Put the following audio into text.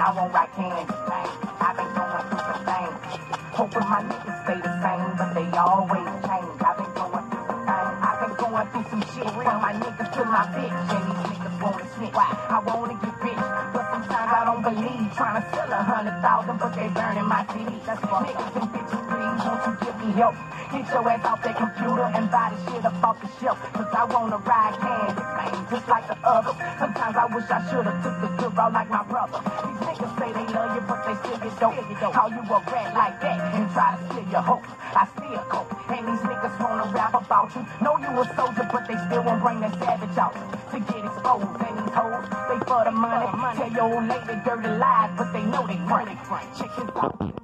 I won't rock candy, man. I've been going through some things, hoping my niggas stay the same, but they always change. I've been going through some things, I've been going through some shit from my niggas to my bitch, and these niggas wanna get don't believe. Trying to sell a hundred thousand, but they burning my CD. That's for niggas and bitches, please, won't you give me help? Get your ass off that computer and buy the shit up off the shelf. Cause I wanna ride man, just like the others. Sometimes I wish I should've took the good route like my brother. These niggas say they love you, but they still get dope. Call you a rat like that and try to steal your hope. I still cope. And these niggas wanna rap about you. Know you a soldier, but they still won't bring that savage out to get exposed. And these hoes, they for the money. Tell your old lady dirty lies, but they know they front. Check this out.